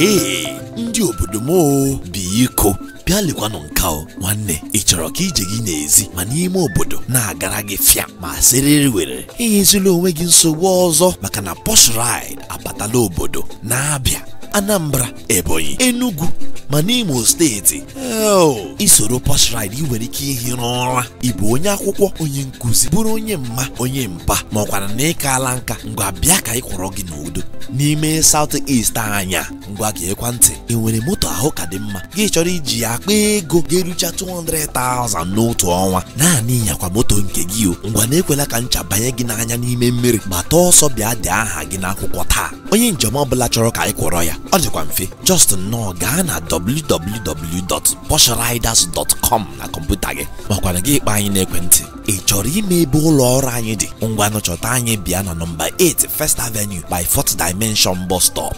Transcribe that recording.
ee ndị obodo m biko bịa lekwanụ nka o nwanne. Ị chọrọ ka ije gị n'ezi ma n'ime obodo na-agara gị fịa ma sịrịrị were. Enyezila onwe gị nsogbu ọzọ maka na Posh Ride abatala obodo na-abịa. Anambra Ebonyi Enugu ma n'Imo steeti eo isoro Posh Ride ị nwere ike ihi ụra ịbụ onye akwụkwọ onye nkụzi bụrụ onye mma onye mpa ma ọkwara na ịkaala nka ngwa bịa ka ị kwọrọ gị n'udo. N'ime South East anya ngwa gị ekwentị ị nwere moto ahụ ka dị mma. Gị chọrọ iji ya akpa ego ga-erucha 200,000 n'otu ọnwa. Naanị ịnyakwa moto nke gị o. Ngwa na-ekwela ka ncha banye gị n'anya n'ime mmiri gbata ọsọ bịa dee aha gị n'akwụkwọ taa. Onye njem ọbụla chọrọ ka anyị kwọrọ ya ọ dịkwa mfe. Just nnọọ gaa na www.poshriders.com na kọmputa gị. Makwana gị kpaa anyị n'ekwentị. Ị chọrọ ime ebe ụlọ ọrụ anyị dị? Ngwa nọchọta anyị bịa na nọmba 8 First Avenue by 4th Dimension bus stop.